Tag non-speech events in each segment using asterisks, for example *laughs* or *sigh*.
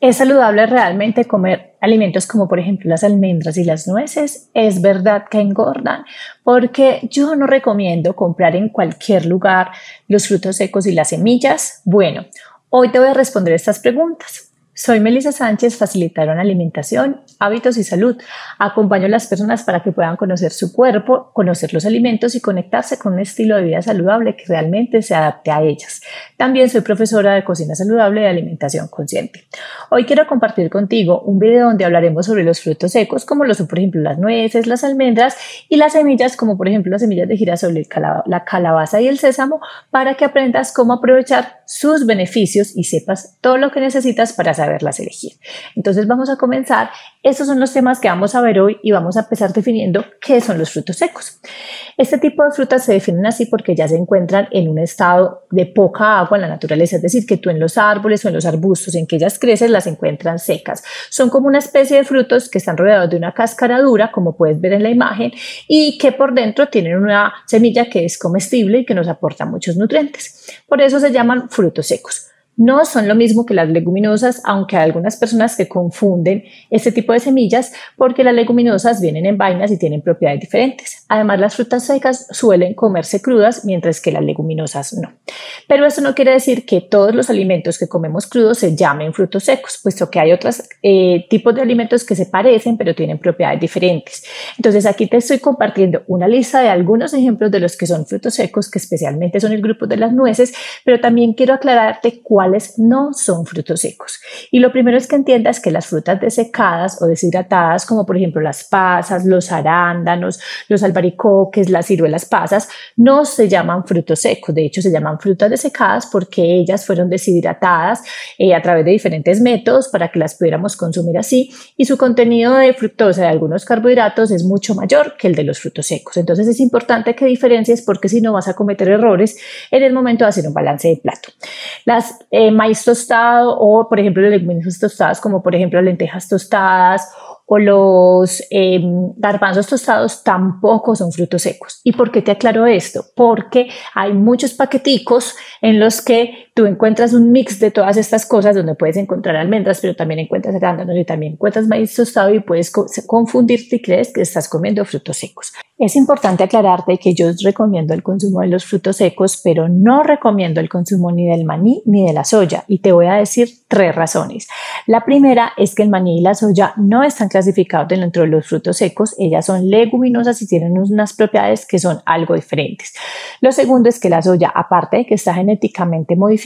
¿Es saludable realmente comer alimentos como por ejemplo las almendras y las nueces? ¿Es verdad que engordan? Porque yo no recomiendo comprar en cualquier lugar los frutos secos y las semillas. Bueno, hoy te voy a responder estas preguntas. Soy Melissa Sánchez, facilitadora en alimentación, hábitos y salud. Acompaño a las personas para que puedan conocer su cuerpo, conocer los alimentos y conectarse con un estilo de vida saludable que realmente se adapte a ellas. También soy profesora de cocina saludable y alimentación consciente. Hoy quiero compartir contigo un video donde hablaremos sobre los frutos secos, como lo son, por ejemplo, las nueces, las almendras y las semillas, como por ejemplo las semillas de girasol, la calabaza y el sésamo, para que aprendas cómo aprovechar sus beneficios y sepas todo lo que necesitas para saber saberlas elegir. Entonces vamos a comenzar. Estos son los temas que vamos a ver hoy y vamos a empezar definiendo qué son los frutos secos. Este tipo de frutas se definen así porque ya se encuentran en un estado de poca agua en la naturaleza, es decir, que tú en los árboles o en los arbustos en que ellas crecen las encuentran secas. Son como una especie de frutos que están rodeados de una cáscara dura, como puedes ver en la imagen, y que por dentro tienen una semilla que es comestible y que nos aporta muchos nutrientes. Por eso se llaman frutos secos. No son lo mismo que las leguminosas, aunque hay algunas personas que confunden este tipo de semillas porque las leguminosas vienen en vainas y tienen propiedades diferentes. Además, las frutas secas suelen comerse crudas, mientras que las leguminosas no. Pero eso no quiere decir que todos los alimentos que comemos crudos se llamen frutos secos, puesto que hay otros eh, tipos de alimentos que se parecen, pero tienen propiedades diferentes. Entonces, aquí te estoy compartiendo una lista de algunos ejemplos de los que son frutos secos, que especialmente son el grupo de las nueces, pero también quiero aclararte cuál no son frutos secos. Y lo primero es que entiendas que las frutas desecadas o deshidratadas, como por ejemplo las pasas, los arándanos, los albaricoques, las ciruelas pasas, no se llaman frutos secos. De hecho, se llaman frutas desecadas porque ellas fueron deshidratadas eh, a través de diferentes métodos para que las pudiéramos consumir así. Y su contenido de fructosa de algunos carbohidratos es mucho mayor que el de los frutos secos. Entonces es importante que diferencies porque si no vas a cometer errores en el momento de hacer un balance de plato. Las maíz tostado o, por ejemplo, leguminosas tostadas, como por ejemplo lentejas tostadas o los em, garbanzos tostados tampoco son frutos secos. ¿Y por qué te aclaro esto? Porque hay muchos paqueticos en los que tú encuentras un mix de todas estas cosas donde puedes encontrar almendras, pero también encuentras arándanos y también encuentras maíz tostado y puedes confundirte y crees que estás comiendo frutos secos. Es importante aclararte que yo recomiendo el consumo de los frutos secos, pero no recomiendo el consumo ni del maní ni de la soya. Y te voy a decir tres razones. La primera es que el maní y la soya no están clasificados dentro de los frutos secos. Ellas son leguminosas y tienen unas propiedades que son algo diferentes. Lo segundo es que la soya, aparte de que está genéticamente modificada,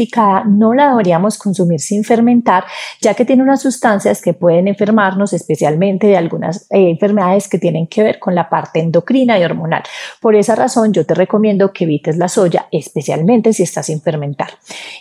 no la deberíamos consumir sin fermentar, ya que tiene unas sustancias que pueden enfermarnos, especialmente de algunas eh, enfermedades que tienen que ver con la parte endocrina y hormonal. Por esa razón yo te recomiendo que evites la soya, especialmente si estás sin fermentar.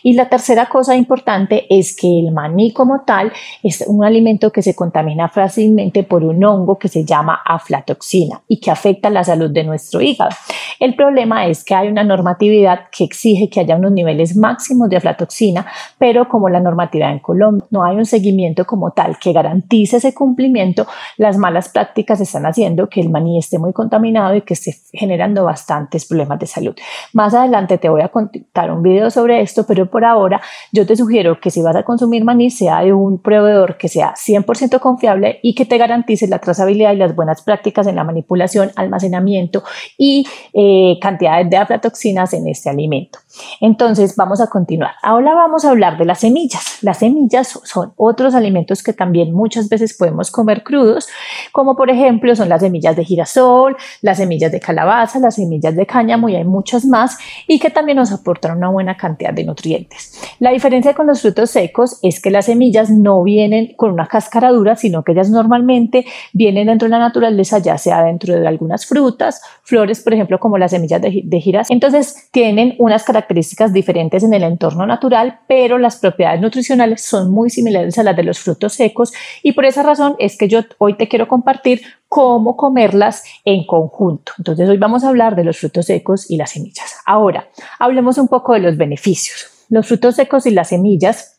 Y la tercera cosa importante es que el maní como tal es un alimento que se contamina fácilmente por un hongo que se llama aflatoxina y que afecta la salud de nuestro hígado. El problema es que hay una normatividad que exige que haya unos niveles máximos de aflatoxina, pero como la normatividad en Colombia no hay un seguimiento como tal que garantice ese cumplimiento, las malas prácticas están haciendo que el maní esté muy contaminado y que esté generando bastantes problemas de salud. Más adelante te voy a contar un video sobre esto, pero por ahora yo te sugiero que si vas a consumir maní sea de un proveedor que sea 100% confiable y que te garantice la trazabilidad y las buenas prácticas en la manipulación, almacenamiento y eh, cantidades de aflatoxinas en este alimento. Entonces vamos a continuar. Ahora vamos a hablar de las semillas. Las semillas son otros alimentos que también muchas veces podemos comer crudos, como por ejemplo son las semillas de girasol, las semillas de calabaza, las semillas de cáñamo y hay muchas más y que también nos aportan una buena cantidad de nutrientes. La diferencia con los frutos secos es que las semillas no vienen con una cáscara dura, sino que ellas normalmente vienen dentro de la naturaleza, ya sea dentro de algunas frutas, flores, por ejemplo, como las semillas de, de girasol. Entonces tienen unas características diferentes en el entorno natural, pero las propiedades nutricionales son muy similares a las de los frutos secos y por esa razón es que yo hoy te quiero compartir cómo comerlas en conjunto. Entonces hoy vamos a hablar de los frutos secos y las semillas. Ahora, hablemos un poco de los beneficios. Los frutos secos y las semillas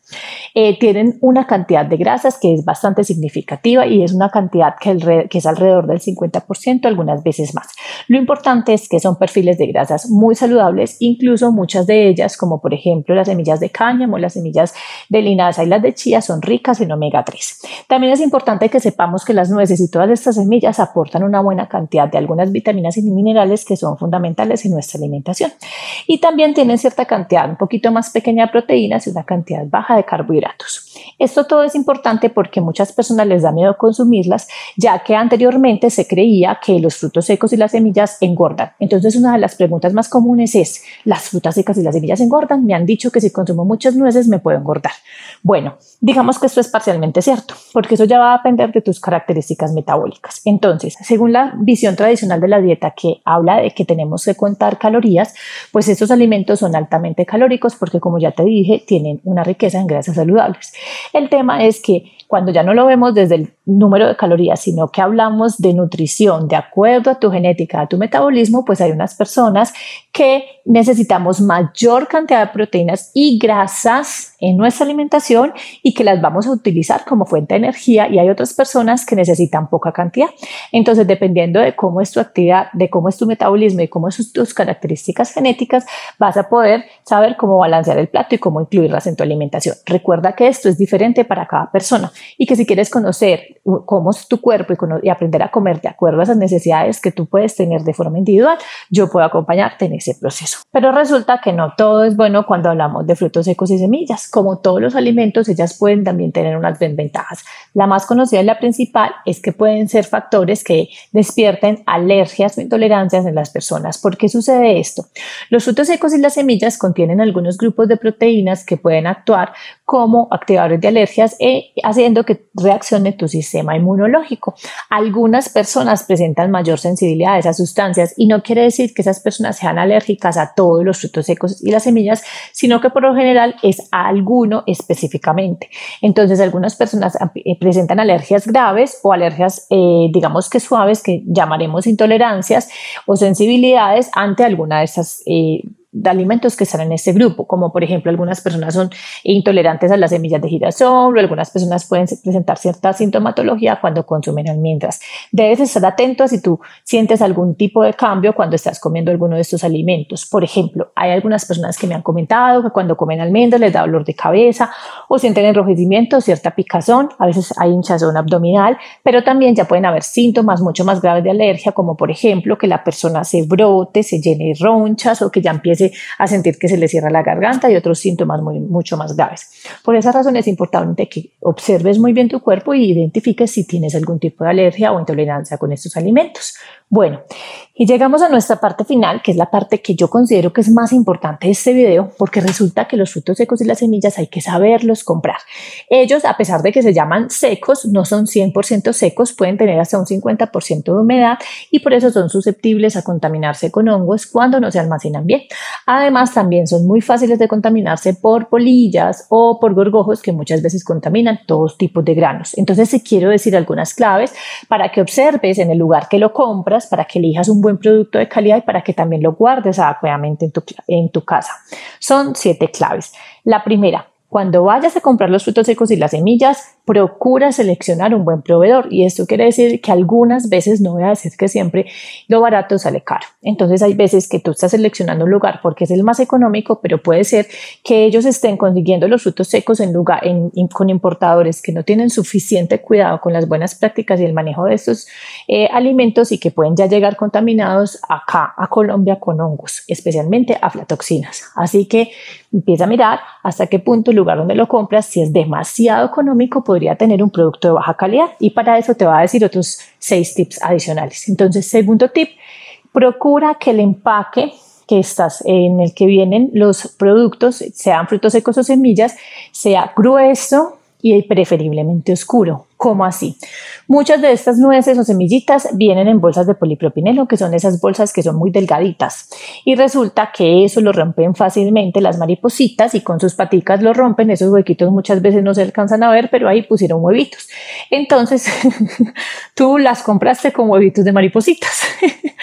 Eh, tienen una cantidad de grasas que es bastante significativa y es una cantidad que, que es alrededor del 50%, algunas veces más. Lo importante es que son perfiles de grasas muy saludables, incluso muchas de ellas, como por ejemplo las semillas de cáñamo, las semillas de linaza y las de chía, son ricas en omega 3. También es importante que sepamos que las nueces y todas estas semillas aportan una buena cantidad de algunas vitaminas y minerales que son fundamentales en nuestra alimentación. Y también tienen cierta cantidad, un poquito más pequeña de proteínas y una cantidad baja de carbohidratos. Esto todo es importante porque muchas personas les da miedo consumirlas, ya que anteriormente se creía que los frutos secos y las semillas engordan. Entonces, una de las preguntas más comunes es, ¿las frutas secas y las semillas engordan? Me han dicho que si consumo muchas nueces me puedo engordar. Bueno, digamos que esto es parcialmente cierto, porque eso ya va a depender de tus características metabólicas. Entonces, según la visión tradicional de la dieta que habla de que tenemos que contar calorías, pues estos alimentos son altamente calóricos porque, como ya te dije, tienen una riqueza en grasas saludables. El tema es que cuando ya no lo vemos desde el número de calorías, sino que hablamos de nutrición de acuerdo a tu genética, a tu metabolismo, pues hay unas personas que necesitamos mayor cantidad de proteínas y grasas en nuestra alimentación y que las vamos a utilizar como fuente de energía y hay otras personas que necesitan poca cantidad. Entonces, dependiendo de cómo es tu actividad, de cómo es tu metabolismo y cómo son tus características genéticas, vas a poder saber cómo balancear el plato y cómo incluirlas en tu alimentación. Recuerda que esto es diferente para cada persona y que si quieres conocer cómo es tu cuerpo y, aprender a comer de acuerdo a esas necesidades que tú puedes tener de forma individual, yo puedo acompañarte en ese proceso. Pero resulta que no todo es bueno cuando hablamos de frutos secos y semillas. Como todos los alimentos, ellas pueden también tener unas desventajas. La más conocida y la principal es que pueden ser factores que despierten alergias o intolerancias en las personas. ¿Por qué sucede esto? Los frutos secos y las semillas contienen algunos grupos de proteínas que pueden actuar como activadores de alergias e haciendo que reaccione tu sistema inmunológico. Algunas personas presentan mayor sensibilidad a esas sustancias y no quiere decir que esas personas sean alérgicas a todos los frutos secos y las semillas, sino que por lo general es a alguno específicamente. Entonces, algunas personas eh, presentan alergias graves o alergias, eh, digamos que suaves, que llamaremos intolerancias o sensibilidades ante alguna de esas eh, de alimentos que están en este grupo, como por ejemplo algunas personas son intolerantes a las semillas de girasol o algunas personas pueden presentar cierta sintomatología cuando consumen almendras. Debes estar atento a si tú sientes algún tipo de cambio cuando estás comiendo alguno de estos alimentos. Por ejemplo, hay algunas personas que me han comentado que cuando comen almendras les da dolor de cabeza o sienten enrojecimiento, cierta picazón, a veces hay hinchazón abdominal, pero también ya pueden haber síntomas mucho más graves de alergia, como por ejemplo que la persona se brote, se llene de ronchas o que ya empiece a sentir que se le cierra la garganta y otros síntomas muy, mucho más graves. Por esa razón es importante que observes muy bien tu cuerpo y identifiques si tienes algún tipo de alergia o intolerancia con estos alimentos. Bueno, y llegamos a nuestra parte final, que es la parte que yo considero que es más importante de este video, porque resulta que los frutos secos y las semillas hay que saberlos comprar. Ellos, a pesar de que se llaman secos, no son 100% secos, pueden tener hasta un 50% de humedad y por eso son susceptibles a contaminarse con hongos cuando no se almacenan bien. Además, también son muy fáciles de contaminarse por polillas o por gorgojos que muchas veces contaminan todos tipos de granos. Entonces, si quiero decir algunas claves para que observes en el lugar que lo compras, para que elijas un buen producto de calidad y para que también lo guardes adecuadamente en tu, en tu casa. Son siete claves. La primera, cuando vayas a comprar los frutos secos y las semillas, procura seleccionar un buen proveedor y esto quiere decir que algunas veces, no voy a decir que siempre, lo barato sale caro. Entonces hay veces que tú estás seleccionando un lugar porque es el más económico, pero puede ser que ellos estén consiguiendo los frutos secos en lugar, con importadores que no tienen suficiente cuidado con las buenas prácticas y el manejo de estos eh, alimentos y que pueden ya llegar contaminados acá a Colombia con hongos, especialmente aflatoxinas. Así que empieza a mirar hasta qué punto el lugar donde lo compras, si es demasiado económico, podría tener un producto de baja calidad y para eso te va a decir otros seis tips adicionales. Entonces, segundo tip, procura que el empaque que estás en el que vienen los productos, sean frutos secos o semillas, sea grueso, y preferiblemente oscuro. ¿Cómo así? Muchas de estas nueces o semillitas vienen en bolsas de polipropileno, que son esas bolsas que son muy delgaditas. Y resulta que eso lo rompen fácilmente las maripositas y con sus paticas lo rompen. Esos huequitos muchas veces no se alcanzan a ver, pero ahí pusieron huevitos. Entonces, *laughs* tú las compraste con huevitos de maripositas. *laughs*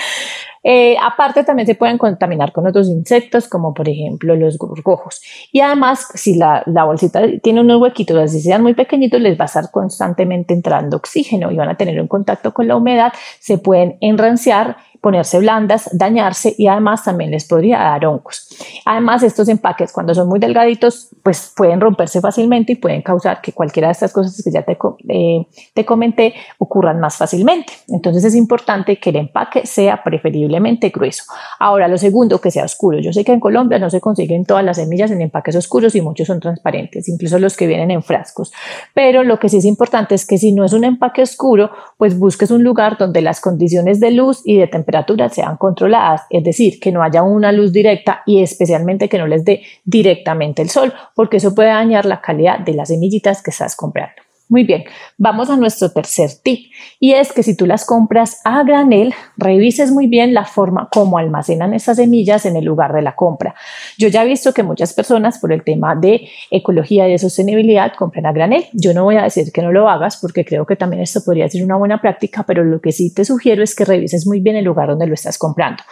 Eh, aparte también se pueden contaminar con otros insectos como por ejemplo los gorgojos. Y además si la, la bolsita tiene unos huequitos, así sean muy pequeñitos, les va a estar constantemente entrando oxígeno y van a tener un contacto con la humedad, se pueden enranciar ponerse blandas, dañarse y además también les podría dar hongos. Además, estos empaques cuando son muy delgaditos, pues pueden romperse fácilmente y pueden causar que cualquiera de estas cosas que ya te, eh, te comenté ocurran más fácilmente. Entonces es importante que el empaque sea preferiblemente grueso. Ahora, lo segundo, que sea oscuro. Yo sé que en Colombia no se consiguen todas las semillas en empaques oscuros y muchos son transparentes, incluso los que vienen en frascos. Pero lo que sí es importante es que si no es un empaque oscuro, pues busques un lugar donde las condiciones de luz y de temperatura sean controladas, es decir, que no haya una luz directa y especialmente que no les dé directamente el sol, porque eso puede dañar la calidad de las semillitas que estás comprando. Muy bien, vamos a nuestro tercer tip y es que si tú las compras a granel, revises muy bien la forma como almacenan esas semillas en el lugar de la compra. Yo ya he visto que muchas personas por el tema de ecología y de sostenibilidad compran a granel. Yo no voy a decir que no lo hagas porque creo que también esto podría ser una buena práctica, pero lo que sí te sugiero es que revises muy bien el lugar donde lo estás comprando.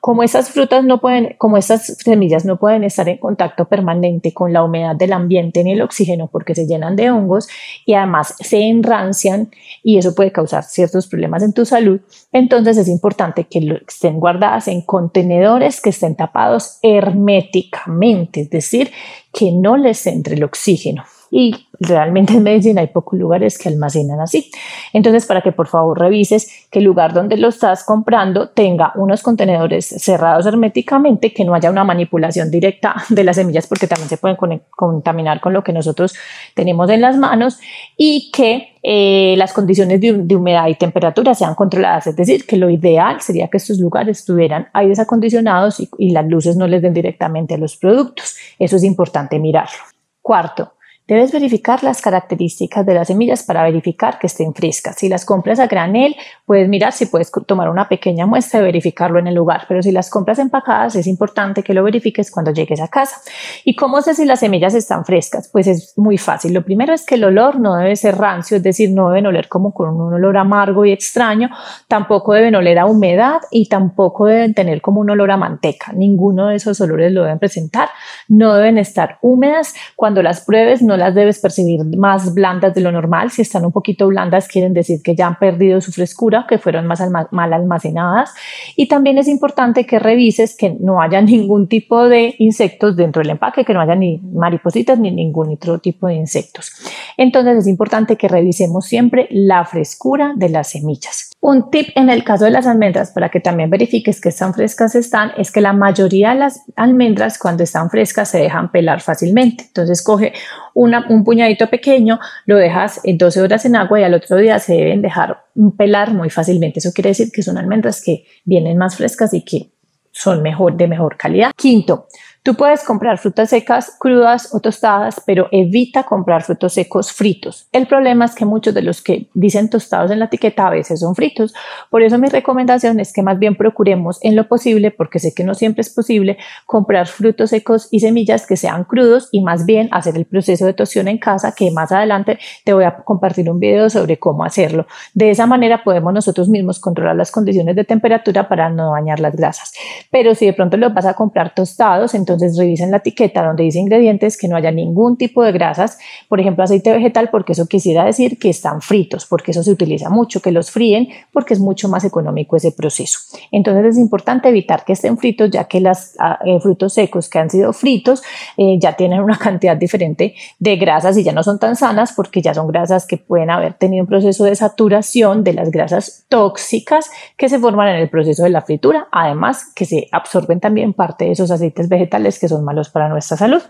Como estas frutas no pueden, como estas semillas no pueden estar en contacto permanente con la humedad del ambiente ni el oxígeno porque se llenan de hongos y además más se enrancian y eso puede causar ciertos problemas en tu salud, entonces es importante que estén guardadas en contenedores que estén tapados herméticamente, es decir, que no les entre el oxígeno y realmente en Medellín hay pocos lugares que almacenan así. Entonces, para que por favor revises que el lugar donde lo estás comprando tenga unos contenedores cerrados herméticamente, que no haya una manipulación directa de las semillas porque también se pueden contaminar con lo que nosotros tenemos en las manos y que eh, las condiciones de, humedad y temperatura sean controladas. Es decir, que lo ideal sería que estos lugares estuvieran aires acondicionados y, y las luces no les den directamente a los productos. Eso es importante mirarlo. Cuarto, Debes verificar las características de las semillas para verificar que estén frescas. Si las compras a granel, puedes mirar si puedes tomar una pequeña muestra y verificarlo en el lugar, pero si las compras empacadas es importante que lo verifiques cuando llegues a casa. ¿Y cómo sé si las semillas están frescas? Pues es muy fácil. Lo primero es que el olor no debe ser rancio, es decir, no deben oler como con un olor amargo y extraño, tampoco deben oler a humedad y tampoco deben tener como un olor a manteca. Ninguno de esos olores lo deben presentar. No deben estar húmedas. Cuando las pruebes no las debes percibir más blandas de lo normal. Si están un poquito blandas, quieren decir que ya han perdido su frescura, que fueron más mal almacenadas. Y también es importante que revises que no haya *laughs* ningún tipo de insectos dentro del empaque, que no haya ni maripositas ni ningún otro tipo de insectos. Entonces es importante que revisemos siempre la frescura de las semillas. Un tip en el caso de las almendras para que también verifiques que están frescas están es que la mayoría de las almendras cuando están frescas se dejan pelar fácilmente. Entonces coge un puñadito pequeño, lo dejas en 12 horas en agua y al otro día se deben dejar pelar muy fácilmente. Eso quiere decir que son almendras que vienen más frescas y que son mejor, de mejor calidad. Quinto, Tú puedes comprar frutas secas crudas o tostadas, pero evita comprar frutos secos fritos. El problema es que muchos de los que dicen tostados en la etiqueta a veces son fritos. Por eso mi recomendación es que más bien procuremos en lo posible, porque sé que no siempre es posible, comprar frutos secos y semillas que sean crudos y más bien hacer el proceso de tostión en casa, que más adelante te voy a compartir un video sobre cómo hacerlo. De esa manera podemos nosotros mismos controlar las condiciones de temperatura para no dañar las grasas. Pero si de pronto los vas a comprar tostados, entonces entonces revisen la etiqueta donde dice ingredientes que no haya ningún tipo de grasas, por ejemplo aceite vegetal, porque eso quisiera decir que están fritos, porque eso se utiliza mucho, que los fríen, porque es mucho más económico ese proceso. Entonces es importante evitar que estén fritos, ya que los ah, eh, frutos secos que han sido fritos eh, ya tienen una *laughs* cantidad diferente de grasas y ya no son tan sanas, porque ya son grasas que pueden haber tenido un proceso de saturación de las grasas tóxicas que se forman en el proceso de la fritura, además que se absorben también parte de esos aceites vegetales que son malos para nuestra salud.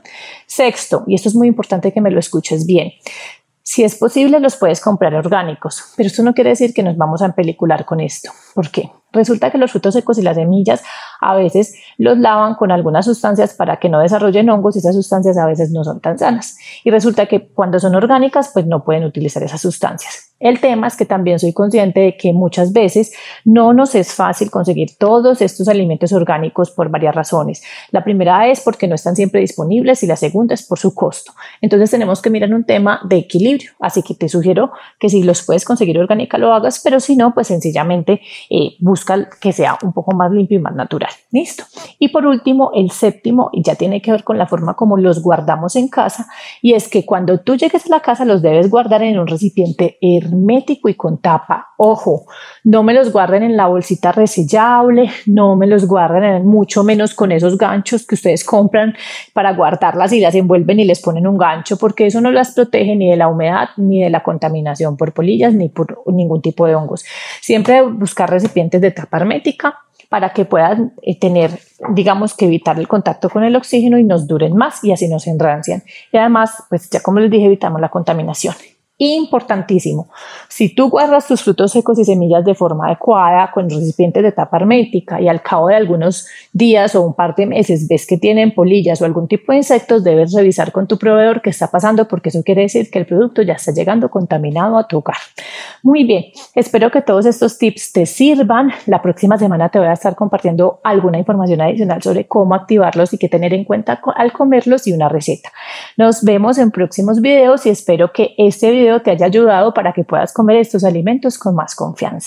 Sexto, y esto es muy importante que me lo escuches bien, si es posible, los puedes comprar orgánicos, pero esto no quiere decir que nos vamos a empelicular con esto. ¿Por qué? Resulta que los frutos secos y las semillas a veces los lavan con algunas sustancias para que no desarrollen hongos y esas sustancias a veces no son tan sanas. Y resulta que cuando son orgánicas, pues no pueden utilizar esas sustancias. El tema es que también soy consciente de que muchas veces no nos es fácil conseguir todos estos alimentos orgánicos por varias razones. La primera es porque no están siempre disponibles y la segunda es por su costo. Entonces tenemos que mirar un tema de equilibrio. Así que te sugiero que si los puedes conseguir orgánica lo hagas, pero si no, pues sencillamente eh, busca que sea un poco más limpio y más natural. Listo. Y por último, el séptimo, y ya tiene que ver con la forma como los guardamos en casa, y es que cuando tú llegues a la casa los debes guardar en un recipiente hermético y con tapa. Ojo, no me los guarden en la bolsita resellable, no me los guarden mucho menos con esos ganchos que ustedes compran para guardarlas y las envuelven y les ponen un gancho, porque eso no las protege ni de la humedad ni de la contaminación por polillas ni por ningún tipo de hongos. Siempre buscar recipientes de tapa hermética para que puedan eh, tener, digamos que evitar el contacto con el oxígeno y nos duren más y así no se enrancian. Y además, pues ya como les dije, evitamos la contaminación. Importantísimo. Si tú guardas tus frutos secos y semillas de forma adecuada con recipientes de tapa hermética y al cabo de algunos días o un par de meses ves que tienen polillas o algún tipo de insectos, debes revisar con tu proveedor qué está pasando porque eso quiere decir que el producto ya está llegando contaminado a tu hogar. Muy bien, espero que todos estos tips te sirvan. La próxima semana te voy a estar compartiendo alguna información adicional sobre cómo activarlos y qué tener en cuenta al comerlos y una receta. Nos vemos en próximos videos y espero que este te haya ayudado para que puedas comer estos alimentos con más confianza.